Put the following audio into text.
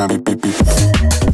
Cali, baby.